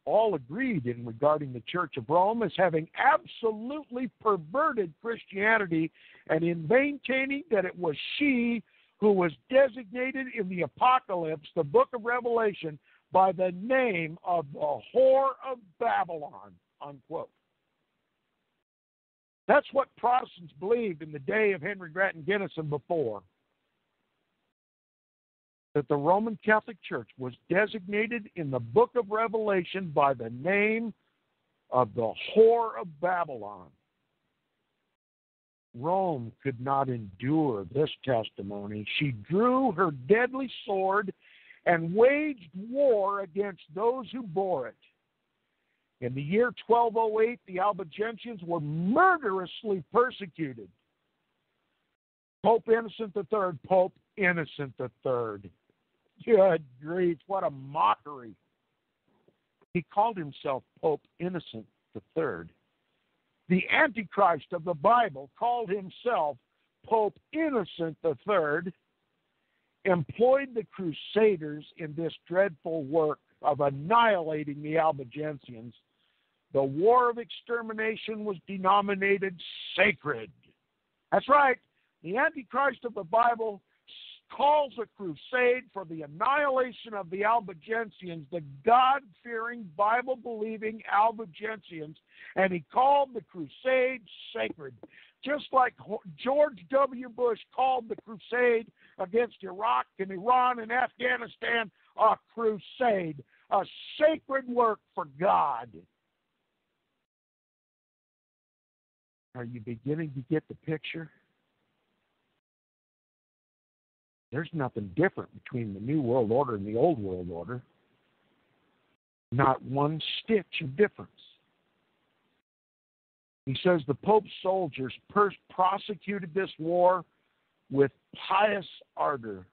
all agreed in regarding the Church of Rome as having absolutely perverted Christianity and in maintaining that it was she who was designated in the Apocalypse, the book of Revelation, by the name of the whore of Babylon, unquote. That's what Protestants believed in the day of Henry Grattan Guinness and before that the Roman Catholic Church was designated in the book of Revelation by the name of the whore of Babylon. Rome could not endure this testimony. She drew her deadly sword and waged war against those who bore it. In the year 1208, the Albigensians were murderously persecuted. Pope Innocent III, Pope Innocent III Good grief, what a mockery. He called himself Pope Innocent III. The Antichrist of the Bible called himself Pope Innocent III, employed the Crusaders in this dreadful work of annihilating the Albigensians. The war of extermination was denominated sacred. That's right. The Antichrist of the Bible calls a crusade for the annihilation of the Albigensians, the God fearing, Bible believing Albigensians, and he called the crusade sacred. Just like George W. Bush called the crusade against Iraq and Iran and Afghanistan a crusade, a sacred work for God. Are you beginning to get the picture? There's nothing different between the New World Order and the Old World Order. Not one stitch of difference. He says the Pope's soldiers pers- prosecuted this war with pious ardor.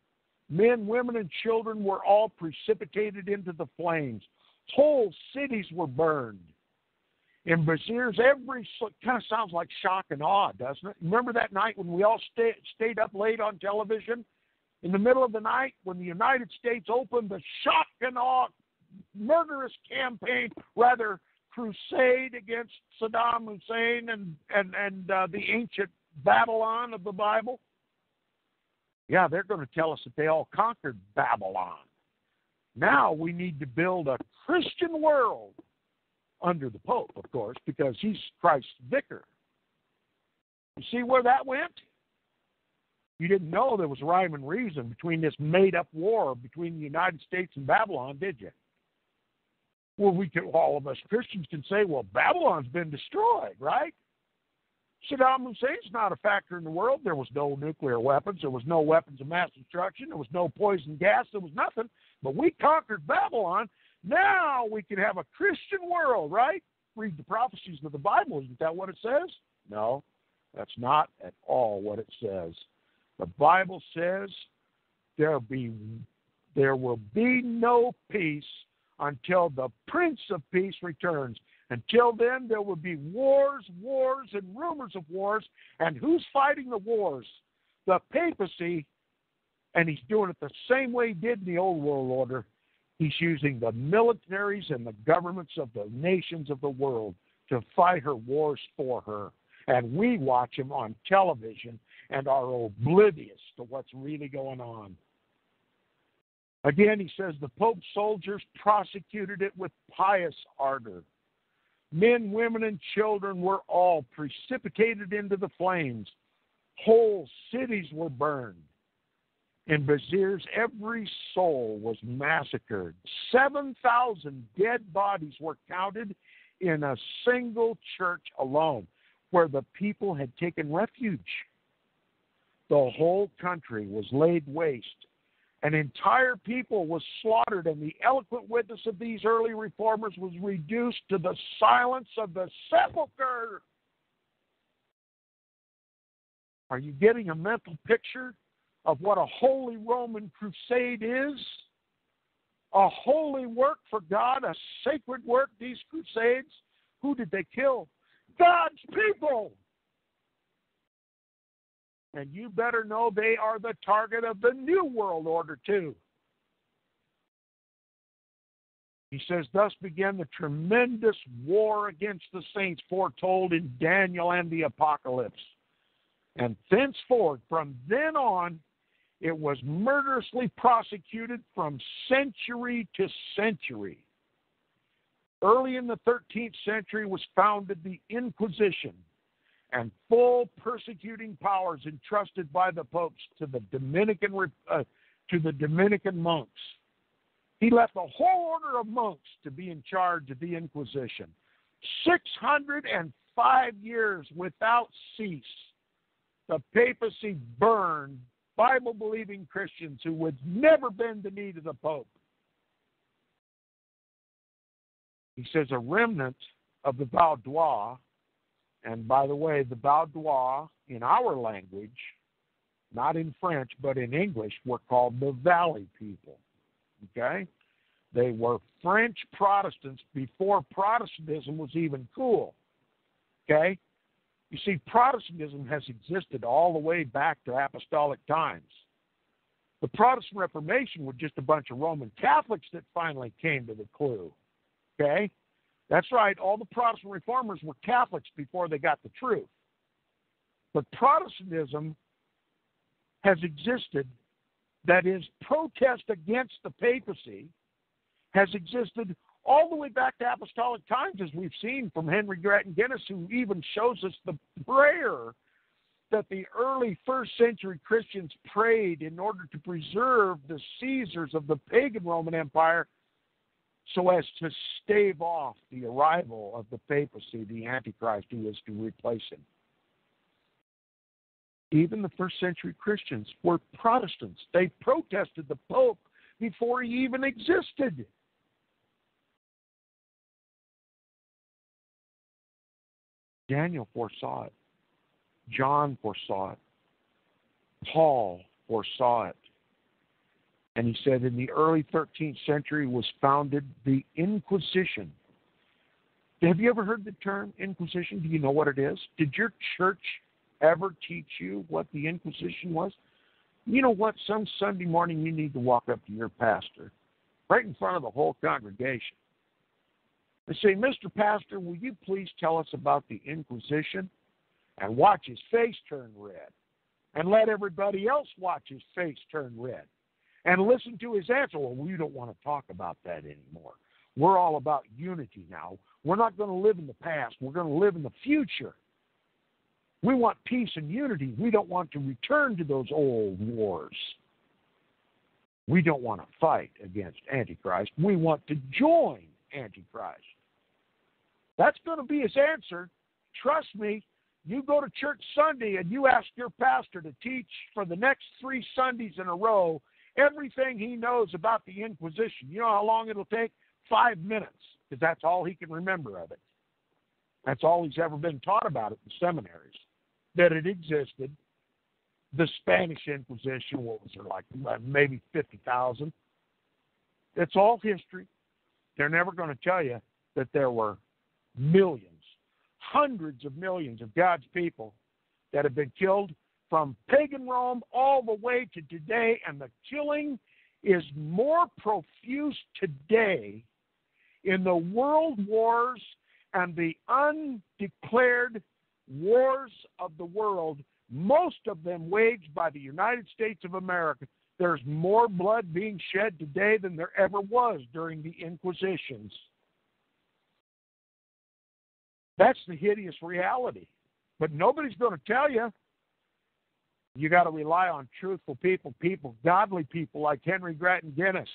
Men, women, and children were all precipitated into the flames. Whole cities were burned. In Braziers, every kind of sounds like shock and awe, doesn't it? Remember that night when we all stay, stayed up late on television in the middle of the night when the United States opened the shock and awe murderous campaign, rather crusade against Saddam Hussein and and and uh, the ancient Babylon of the Bible. Yeah, they're going to tell us that they all conquered Babylon. Now we need to build a Christian world under the Pope, of course, because he's Christ's vicar. You see where that went? You didn't know there was rhyme and reason between this made up war between the United States and Babylon, did you? Well, we can, all of us Christians can say, well, Babylon's been destroyed, right? Saddam Hussein's not a factor in the world. There was no nuclear weapons. There was no weapons of mass destruction. There was no poison gas. There was nothing. But we conquered Babylon. Now we can have a Christian world, right? Read the prophecies of the Bible. Isn't that what it says? No, that's not at all what it says. The Bible says there be there will be no peace until the Prince of Peace returns. Until then, there will be wars, wars, and rumors of wars. And who's fighting the wars? The papacy, and he's doing it the same way he did in the old world order. He's using the militaries and the governments of the nations of the world to fight her wars for her. And we watch him on television and are oblivious to what's really going on. Again, he says the Pope's soldiers prosecuted it with pious ardor. Men, women, and children were all precipitated into the flames. Whole cities were burned. In Braziers, every soul was massacred. 7,000 dead bodies were counted in a single church alone where the people had taken refuge. The whole country was laid waste. An entire people was slaughtered, and the eloquent witness of these early reformers was reduced to the silence of the sepulchre. Are you getting a mental picture of what a holy Roman crusade is? A holy work for God, a sacred work, these crusades. Who did they kill? God's people. And you better know they are the target of the New World Order, too. He says, Thus began the tremendous war against the saints foretold in Daniel and the Apocalypse. And thenceforth, from then on, it was murderously prosecuted from century to century. Early in the 13th century was founded the Inquisition, and full persecuting powers entrusted by the popes to the Dominican uh, to the Dominican monks. He left a whole order of monks to be in charge of the Inquisition. 605 years without cease, the papacy burned Bible believing Christians who would never bend the knee to the Pope. He says a remnant of the Vaudois and by the way, the Vaudois in our language, not in French, but in English, were called the Valley people. Okay? They were French Protestants before Protestantism was even cool. Okay? You see, Protestantism has existed all the way back to apostolic times. The Protestant Reformation were just a bunch of Roman Catholics that finally came to the clue. Okay? That's right, all the Protestant reformers were Catholics before they got the truth. But Protestantism has existed, that is, protest against the papacy has existed all the way back to apostolic times, as we've seen from Henry Grattan Guinness, who even shows us the prayer that the early first century Christians prayed in order to preserve the Caesars of the pagan Roman Empire so as to stave off the arrival of the papacy, the Antichrist who is to replace him. Even the first century Christians were Protestants. They protested the Pope before he even existed. Daniel foresaw it. John foresaw it. Paul foresaw it. And he said in the early 13th century was founded the Inquisition. Have you ever heard the term Inquisition? Do you know what it is? Did your church ever teach you what the Inquisition was? You know what? Some Sunday morning you need to walk up to your pastor, right in front of the whole congregation, and say, Mr. Pastor, will you please tell us about the Inquisition? And watch his face turn red. And let everybody else watch his face turn red. And listen to his answer. Well, we don't want to talk about that anymore. We're all about unity now. We're not going to live in the past. We're going to live in the future. We want peace and unity. We don't want to return to those old wars. We don't want to fight against Antichrist. We want to join Antichrist. That's going to be his answer. Trust me, you go to church Sunday and you ask your pastor to teach for the next three Sundays in a row everything he knows about the Inquisition. You know how long it'll take? Five minutes, because that's all he can remember of it. That's all he's ever been taught about it in seminaries that it existed. The Spanish Inquisition, what was there like, uh, maybe 50,000? It's all history. They're never going to tell you that there were millions, hundreds of millions of God's people that have been killed from pagan Rome all the way to today, and the killing is more profuse today in the world wars and the undeclared wars of the world, most of them waged by the United States of America. There's more blood being shed today than there ever was during the Inquisitions. That's the hideous reality. But nobody's going to tell you. You got to rely on truthful people, people, godly people like Henry Grattan Guinness.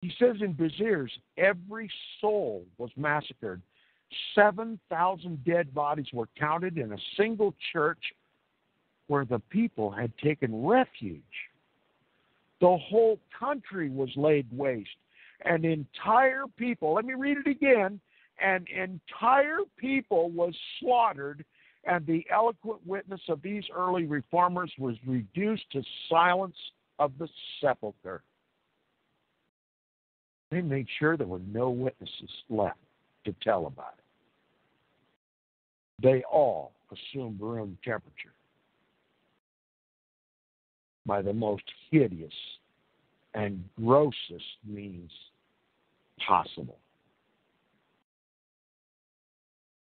He says in Beziers, every soul was massacred 7,000 dead bodies were counted in a single church where the people had taken refuge. The whole country was laid waste. An entire people, let me read it again, an entire people was slaughtered, and the eloquent witness of these early reformers was reduced to silence of the sepulchre. They made sure there were no witnesses left to tell about it. They all assumed room temperature by the most hideous and grossest means possible.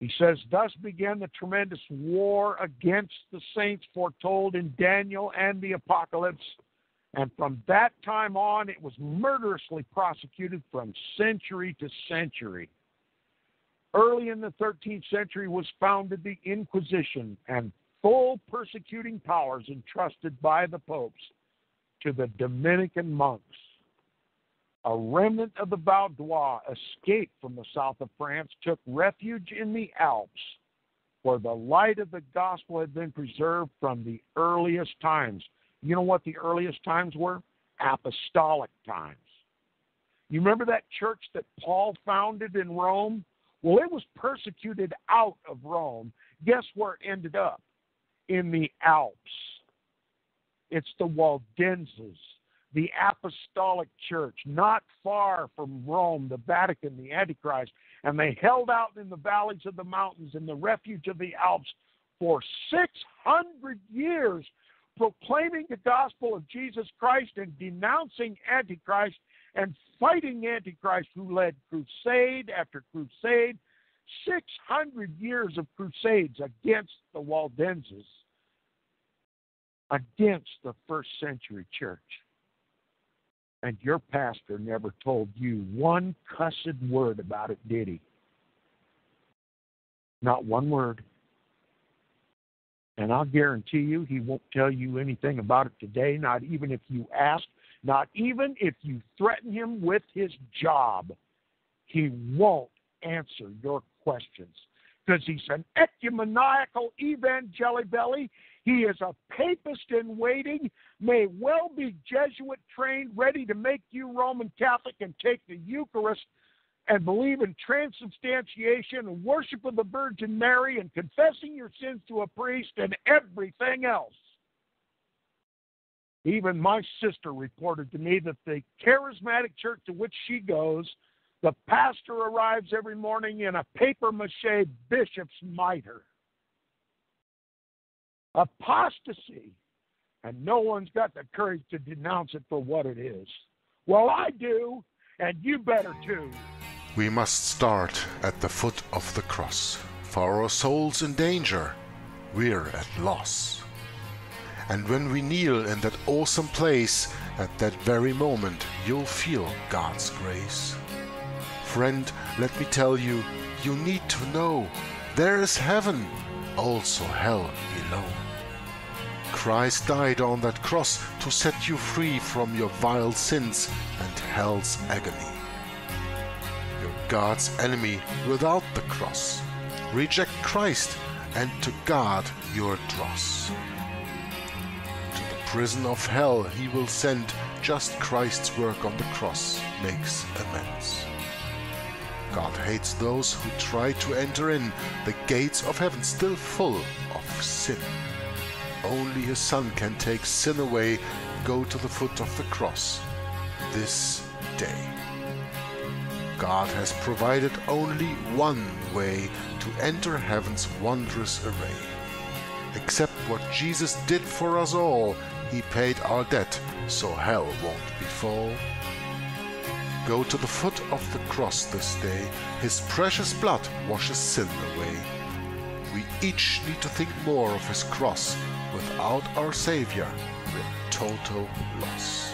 He says, Thus began the tremendous war against the saints foretold in Daniel and the Apocalypse. And from that time on, it was murderously prosecuted from century to century. Early in the 13th century was founded the Inquisition and full persecuting powers entrusted by the popes to the Dominican monks. A remnant of the Vaudois escaped from the south of France, took refuge in the Alps, where the light of the gospel had been preserved from the earliest times. You know what the earliest times were? Apostolic times. You remember that church that Paul founded in Rome? Well, it was persecuted out of Rome. Guess where it ended up? In the Alps. It's the Waldenses, the apostolic church, not far from Rome, the Vatican, the Antichrist, and they held out in the valleys of the mountains in the refuge of the Alps for 600 years, proclaiming the gospel of Jesus Christ and denouncing Antichrist and fighting Antichrist, who led crusade after crusade, 600 years of crusades against the Waldenses, against the first century church. And your pastor never told you one cussed word about it, did he? Not one word. And I'll guarantee you he won't tell you anything about it today, not even if you ask, not even if you threaten him with his job. He won't answer your questions because he's an ecumenical evangelibelly he is a papist in waiting, may well be Jesuit trained, ready to make you Roman Catholic and take the Eucharist and believe in transubstantiation and worship of the Virgin Mary and confessing your sins to a priest and everything else. Even my sister reported to me that the charismatic church to which she goes, the pastor arrives every morning in a paper mache bishop's mitre apostasy, and no one's got the courage to denounce it for what it is. Well, I do, and you better too. We must start at the foot of the cross. For our souls in danger, we're at loss. And when we kneel in that awesome place, at that very moment, you'll feel God's grace. Friend, let me tell you, you need to know there is heaven, also hell below. Christ died on that cross to set you free from your vile sins and hell's agony. You're God's enemy without the cross. Reject Christ, and to God your dross. To the prison of hell he will send, just Christ's work on the cross makes amends. God hates those who try to enter in, the gates of heaven still full of sin. Only his Son can take sin away. Go to the foot of the cross this day. God has provided only one way to enter heaven's wondrous array. Except what Jesus did for us all. He paid our debt, so hell won't befall. Go to the foot of the cross this day. His precious blood washes sin away. We each need to think more of his cross Without our Savior, we're total loss.